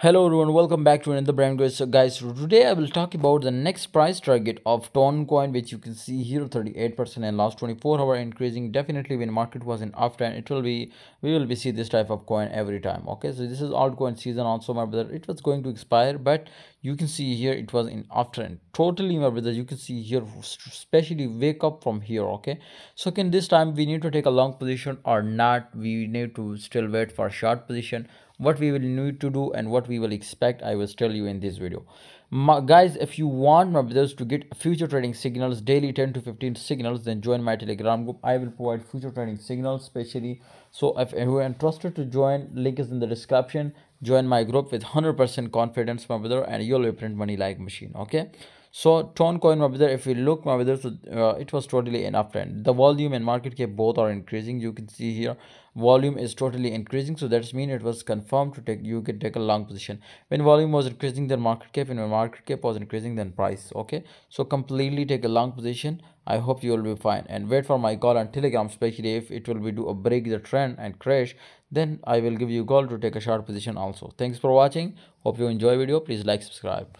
Hello everyone, welcome back to another brand guys. So guys, today I will talk about the next price target of Ton coin, which you can see here 38% in last 24 hour increasing. Definitely when market was in uptrend, it will be we will be see this type of coin every time. Okay, so this is altcoin season also, my brother. It was going to expire, but you can see here it was in uptrend. Totally, my brother. You can see here, especially wake up from here. Okay, so can this time we need to take a long position or not? We need to still wait for short position what we will need to do and what we will expect i will tell you in this video. My, guys if you want my brothers to get future trading signals daily 10 to 15 signals then join my telegram group. I will provide future trading signals especially so if you are interested to join link is in the description. Join my group with 100% confidence my brother and you'll print money like machine okay so Ton coin brother if we look brother so uh, it was totally enough uptrend. the volume and market cap both are increasing you can see here. Volume is totally increasing so that's mean it was confirmed to take you can take a long position. When volume was increasing then market cap and when market cap was increasing then price okay? So completely take a long position. I hope you will be fine. And wait for my call on telegram especially if it will be do a break the trend and crash then i will give you call to take a short position also. Thanks for watching. Hope you enjoy video. Please like subscribe